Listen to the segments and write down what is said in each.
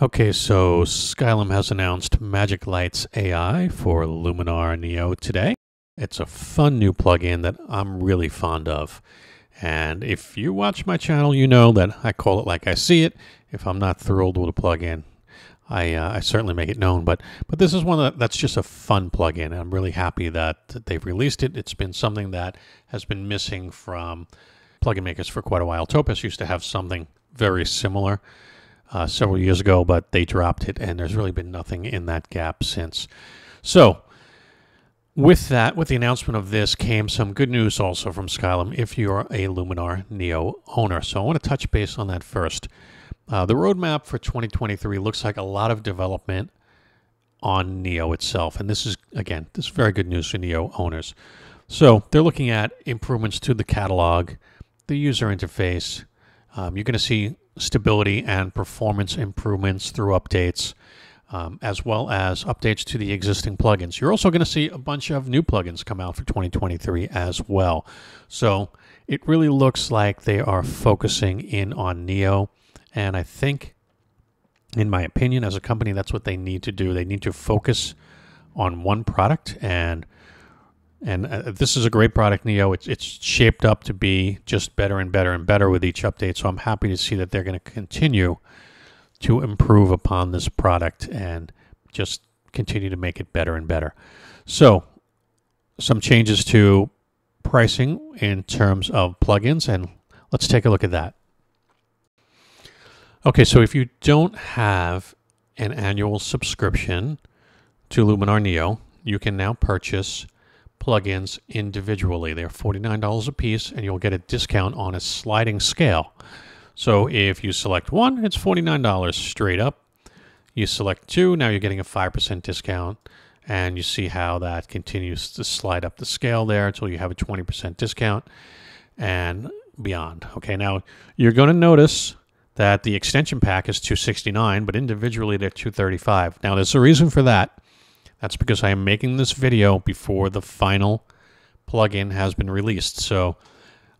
Okay, so Skylum has announced Magic Lights AI for Luminar Neo today. It's a fun new plugin that I'm really fond of. And if you watch my channel, you know that I call it like I see it. If I'm not thrilled with a plugin, I, uh, I certainly make it known. But but this is one that, that's just a fun plugin. I'm really happy that they've released it. It's been something that has been missing from plugin makers for quite a while. Topaz used to have something very similar uh, several years ago, but they dropped it, and there's really been nothing in that gap since. So with that, with the announcement of this, came some good news also from Skylum if you're a Luminar Neo owner. So I want to touch base on that first. Uh, the roadmap for 2023 looks like a lot of development on Neo itself. And this is, again, this is very good news for Neo owners. So they're looking at improvements to the catalog, the user interface. Um, you're going to see stability and performance improvements through updates um, as well as updates to the existing plugins. You're also going to see a bunch of new plugins come out for 2023 as well. So it really looks like they are focusing in on Neo. And I think, in my opinion, as a company, that's what they need to do. They need to focus on one product and and uh, this is a great product, Neo. It's, it's shaped up to be just better and better and better with each update. So I'm happy to see that they're going to continue to improve upon this product and just continue to make it better and better. So, some changes to pricing in terms of plugins, and let's take a look at that. Okay, so if you don't have an annual subscription to Luminar Neo, you can now purchase plugins individually. They're $49 a piece, and you'll get a discount on a sliding scale. So if you select one, it's $49 straight up. You select two, now you're getting a 5% discount. And you see how that continues to slide up the scale there until you have a 20% discount and beyond. Okay, now you're going to notice that the extension pack is 269, but individually they're 235. Now there's a reason for that. That's because I am making this video before the final plugin has been released. So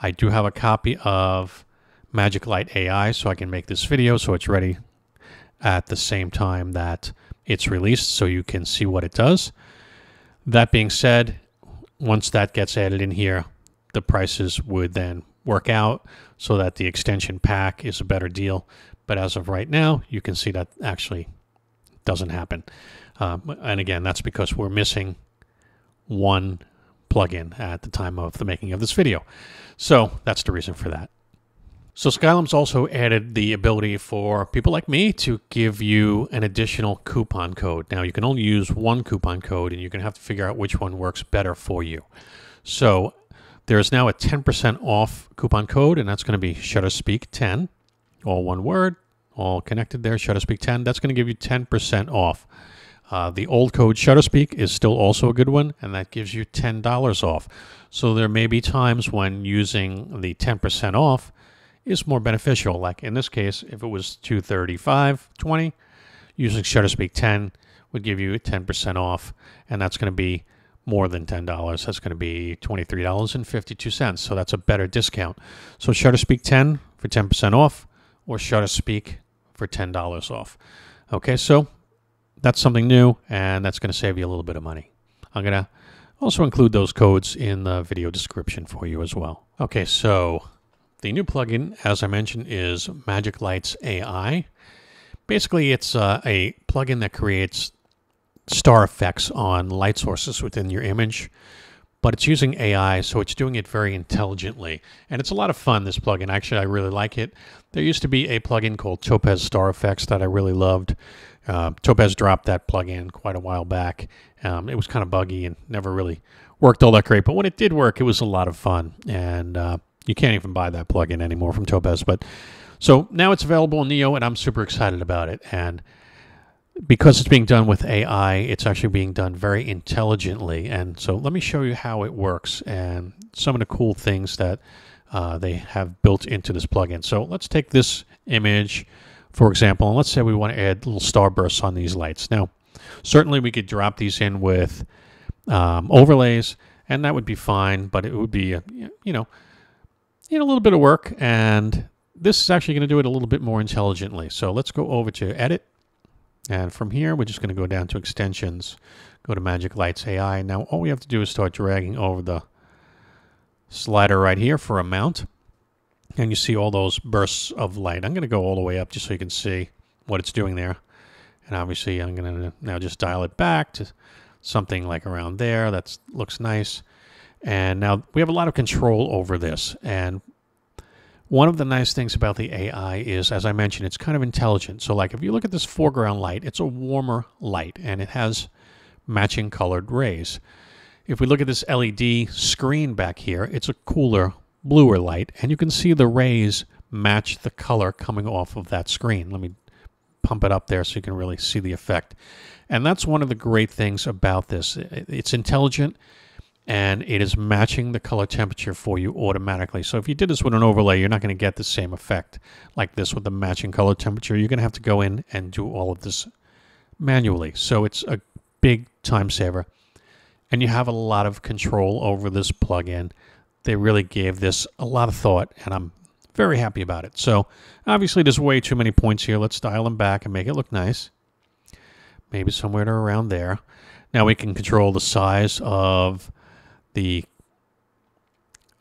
I do have a copy of Magic Light AI so I can make this video so it's ready at the same time that it's released so you can see what it does. That being said, once that gets added in here, the prices would then work out so that the extension pack is a better deal. But as of right now, you can see that actually doesn't happen. Um, and again, that's because we're missing one plugin at the time of the making of this video. So that's the reason for that. So Skylum's also added the ability for people like me to give you an additional coupon code. Now you can only use one coupon code and you're going to have to figure out which one works better for you. So there's now a 10% off coupon code and that's going to be Shutterspeak 10, all one word, all connected there, Shutterspeak 10. That's going to give you 10% off. Uh, the old code Shutterspeak is still also a good one, and that gives you $10 off. So there may be times when using the 10% off, is more beneficial. Like in this case, if it was 235.20, using Shutterspeak 10 would give you 10% off, and that's going to be more than $10. That's going to be $23.52. So that's a better discount. So Shutterspeak 10 for 10% off or Shutterspeak for $10 off. Okay, so that's something new, and that's going to save you a little bit of money. I'm going to also include those codes in the video description for you as well. Okay, so the new plugin, as I mentioned, is Magic Lights AI. Basically, it's uh, a plugin that creates star effects on light sources within your image, but it's using AI, so it's doing it very intelligently. And it's a lot of fun, this plugin. Actually, I really like it. There used to be a plugin called Topaz Star Effects that I really loved. Uh, Topaz dropped that plugin quite a while back. Um, it was kind of buggy and never really worked all that great, but when it did work, it was a lot of fun. And uh, you can't even buy that plugin anymore from Topaz. But so now it's available in Neo, and I'm super excited about it. And because it's being done with AI, it's actually being done very intelligently. And so let me show you how it works and some of the cool things that uh, they have built into this plugin. So let's take this image, for example, and let's say we want to add little starbursts on these lights. Now, certainly we could drop these in with um, overlays, and that would be fine, but it would be, you know, you know, a little bit of work, and this is actually going to do it a little bit more intelligently. So let's go over to Edit, And from here, we're just going to go down to extensions, go to Magic Lights AI. Now, all we have to do is start dragging over the slider right here for a mount. And you see all those bursts of light. I'm going to go all the way up just so you can see what it's doing there. And obviously, I'm going to now just dial it back to something like around there. That looks nice. And now we have a lot of control over this. And one of the nice things about the AI is, as I mentioned, it's kind of intelligent. So, like if you look at this foreground light, it's a warmer light and it has matching colored rays. If we look at this LED screen back here, it's a cooler, bluer light, and you can see the rays match the color coming off of that screen. Let me pump it up there so you can really see the effect. And that's one of the great things about this. It's intelligent and it is matching the color temperature for you automatically. So if you did this with an overlay, you're not going to get the same effect like this with the matching color temperature. You're going to have to go in and do all of this manually. So it's a big time saver. And you have a lot of control over this plugin. They really gave this a lot of thought, and I'm very happy about it. So obviously there's way too many points here. Let's dial them back and make it look nice. Maybe somewhere around there. Now we can control the size of the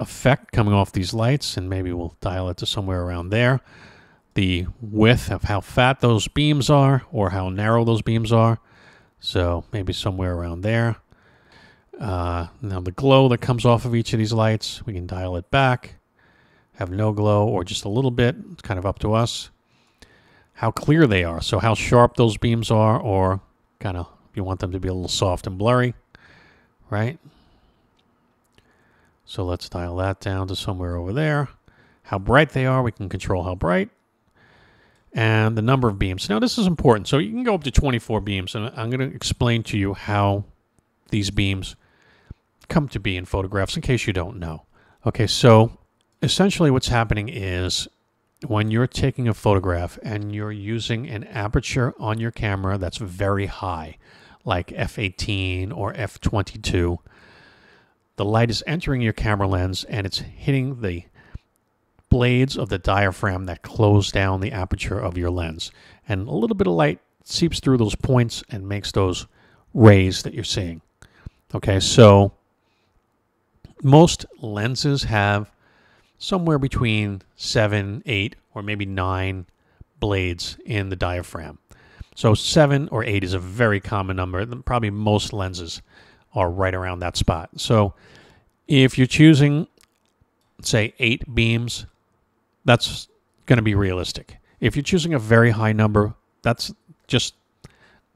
effect coming off these lights, and maybe we'll dial it to somewhere around there. The width of how fat those beams are or how narrow those beams are. So maybe somewhere around there. Uh, now the glow that comes off of each of these lights, we can dial it back, have no glow or just a little bit. It's kind of up to us. How clear they are, so how sharp those beams are, or kind of if you want them to be a little soft and blurry, right? So let's dial that down to somewhere over there. How bright they are, we can control how bright. And the number of beams. Now this is important. So you can go up to 24 beams, and I'm going to explain to you how these beams come to be in photographs in case you don't know. Okay, so essentially what's happening is when you're taking a photograph and you're using an aperture on your camera that's very high, like f18 or f22, the light is entering your camera lens and it's hitting the blades of the diaphragm that close down the aperture of your lens. And a little bit of light seeps through those points and makes those rays that you're seeing. Okay, so most lenses have somewhere between seven, eight, or maybe nine blades in the diaphragm. So seven or eight is a very common number. Probably most lenses are right around that spot. So if you're choosing, say, eight beams, that's going to be realistic. If you're choosing a very high number, that's just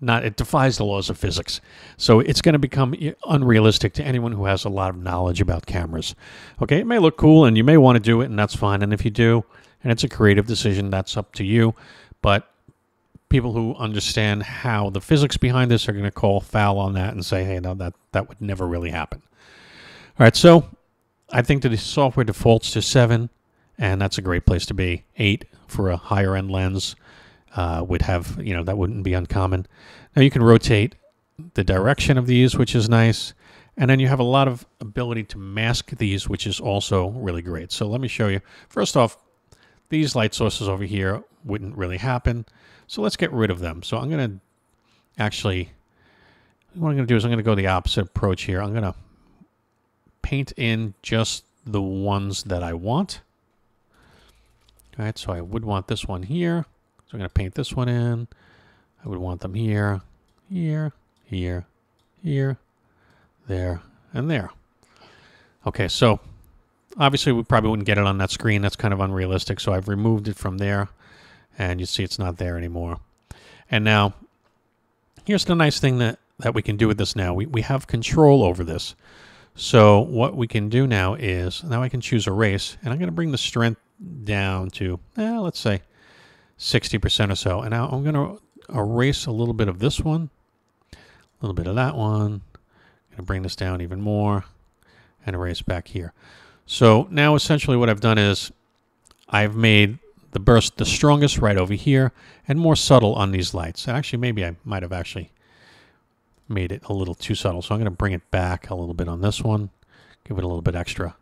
not, it defies the laws of physics. So it's going to become unrealistic to anyone who has a lot of knowledge about cameras. Okay, it may look cool and you may want to do it, and that's fine. And if you do, and it's a creative decision, that's up to you. But people who understand how the physics behind this are going to call foul on that and say, hey, no, that, that would never really happen. All right, so I think that the software defaults to 7, and that's a great place to be. 8 for a higher end lens uh, would have, you know, that wouldn't be uncommon. Now you can rotate the direction of these, which is nice. And then you have a lot of ability to mask these, which is also really great. So let me show you. First off, these light sources over here wouldn't really happen. So let's get rid of them. So I'm going to actually, what I'm going to do is I'm going to go the opposite approach here. I'm going to paint in just the ones that I want. All right, so I would want this one here. So I'm going to paint this one in. I would want them here, here, here, here, there, and there. Okay, so obviously we probably wouldn't get it on that screen. That's kind of unrealistic. So I've removed it from there and you see it's not there anymore. And now, here's the nice thing that, that we can do with this now. We, we have control over this. So what we can do now is, now I can choose erase, and I'm going to bring the strength down to, eh, let's say, 60% or so. And now I'm going to erase a little bit of this one, a little bit of that one. I'm going to bring this down even more and erase back here. So now essentially what I've done is I've made the burst the strongest right over here and more subtle on these lights. Actually, maybe I might have actually made it a little too subtle. So I'm going to bring it back a little bit on this one, give it a little bit extra,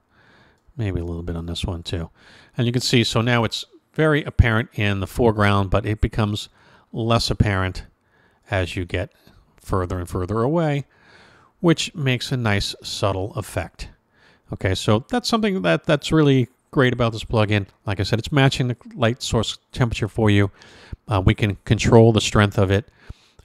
maybe a little bit on this one too. And you can see, so now it's very apparent in the foreground, but it becomes less apparent as you get further and further away, which makes a nice subtle effect. Okay, so that's something that that's really great about this plugin. Like I said, it's matching the light source temperature for you. Uh, we can control the strength of it.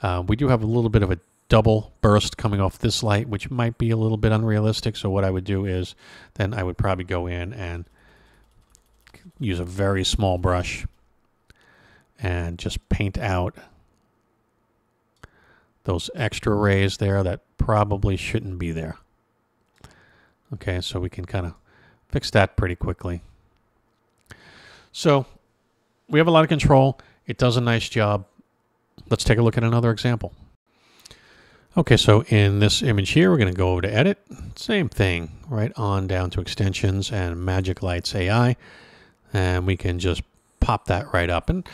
Uh, we do have a little bit of a double burst coming off this light, which might be a little bit unrealistic. So what I would do is then I would probably go in and use a very small brush and just paint out those extra rays there that probably shouldn't be there. Okay, so we can kind of fix that pretty quickly. So we have a lot of control. It does a nice job. Let's take a look at another example. Okay, so in this image here, we're going to go over to Edit. Same thing, right on down to Extensions and Magic Lights AI. And we can just pop that right up. And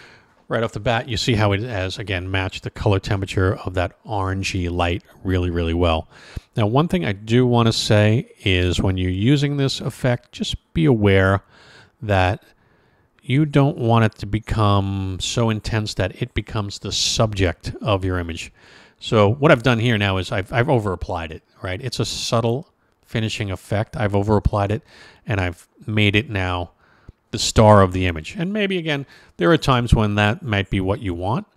right off the bat, you see how it has, again, matched the color temperature of that orangey light really, really well. Now, one thing I do want to say is when you're using this effect, just be aware that you don't want it to become so intense that it becomes the subject of your image. So what I've done here now is I've, I've over applied it, right? It's a subtle finishing effect. I've over applied it and I've made it now the star of the image. And maybe again, there are times when that might be what you want,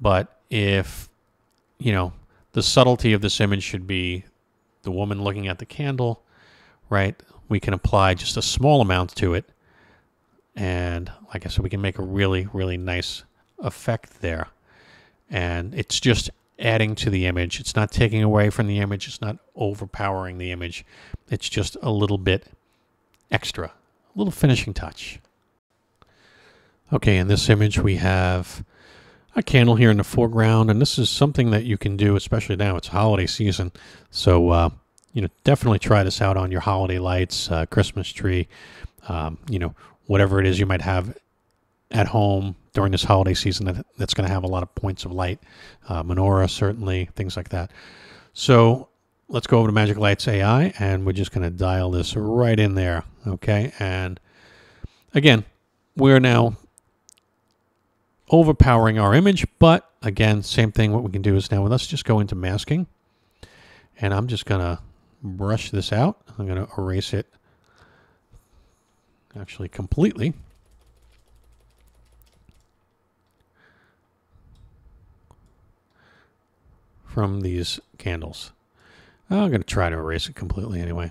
but if, you know, the subtlety of this image should be the woman looking at the candle, right? We can apply just a small amount to it. And like I said, we can make a really, really nice effect there. And it's just adding to the image. It's not taking away from the image. It's not overpowering the image. It's just a little bit extra, little finishing touch. Okay, in this image we have a candle here in the foreground, and this is something that you can do, especially now. It's holiday season, so uh, you know definitely try this out on your holiday lights, uh, Christmas tree, um, you know whatever it is you might have at home during this holiday season that, that's going to have a lot of points of light. Uh, menorah, certainly, things like that. So let's go over to Magic Lights AI and we're just going to dial this right in there. Okay. And again, we're now overpowering our image, but again, same thing. What we can do is now let's just go into masking and I'm just going to brush this out. I'm going to erase it actually completely. from these candles. I'm going to try to erase it completely anyway.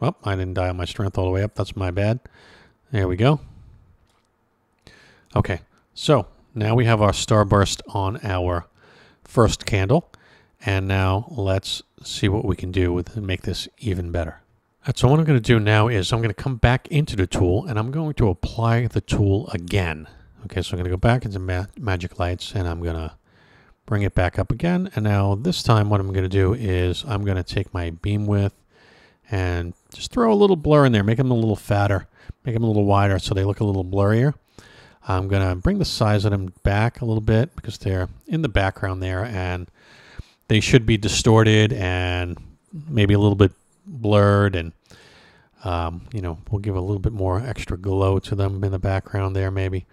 Well, I didn't dial my strength all the way up. That's my bad. There we go. Okay, so now we have our starburst on our first candle. And now let's see what we can do with make this even better. Right, so what I'm going to do now is I'm going to come back into the tool and I'm going to apply the tool again. Okay, so I'm going to go back into Ma Magic Lights and I'm going to bring it back up again. And now this time what I'm going to do is I'm going to take my beam width and just throw a little blur in there, make them a little fatter, make them a little wider so they look a little blurrier. I'm going to bring the size of them back a little bit because they're in the background there and they should be distorted and maybe a little bit blurred and um, you know, we'll give a little bit more extra glow to them in the background there maybe.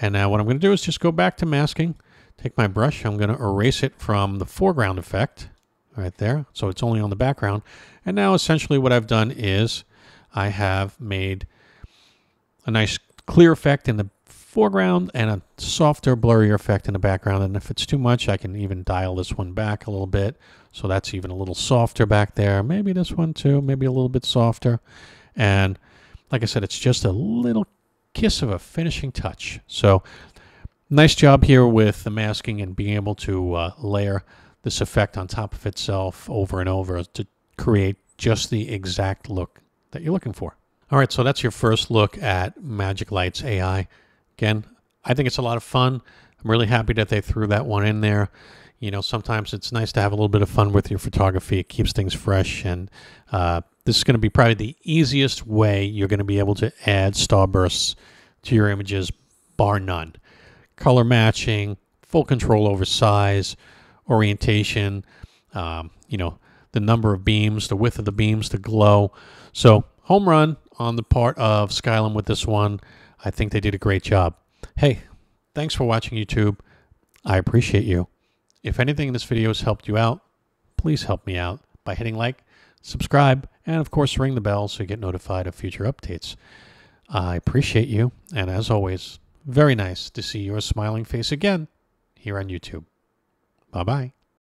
And now what I'm going to do is just go back to masking take my brush, I'm going to erase it from the foreground effect right there. So it's only on the background. And now essentially what I've done is I have made a nice clear effect in the foreground and a softer, blurrier effect in the background. And if it's too much, I can even dial this one back a little bit. So that's even a little softer back there. Maybe this one too, maybe a little bit softer. And like I said, it's just a little kiss of a finishing touch. So Nice job here with the masking and being able to uh, layer this effect on top of itself over and over to create just the exact look that you're looking for. All right, so that's your first look at Magic Lights AI. Again, I think it's a lot of fun. I'm really happy that they threw that one in there. You know, sometimes it's nice to have a little bit of fun with your photography. It keeps things fresh, and uh, this is going to be probably the easiest way you're going to be able to add starbursts to your images, bar none color matching, full control over size, orientation, um, you know, the number of beams, the width of the beams, the glow. So home run on the part of Skylum with this one. I think they did a great job. Hey, thanks for watching YouTube. I appreciate you. If anything in this video has helped you out, please help me out by hitting like, subscribe, and of course ring the bell so you get notified of future updates. I appreciate you, and as always, very nice to see your smiling face again here on YouTube. Bye bye.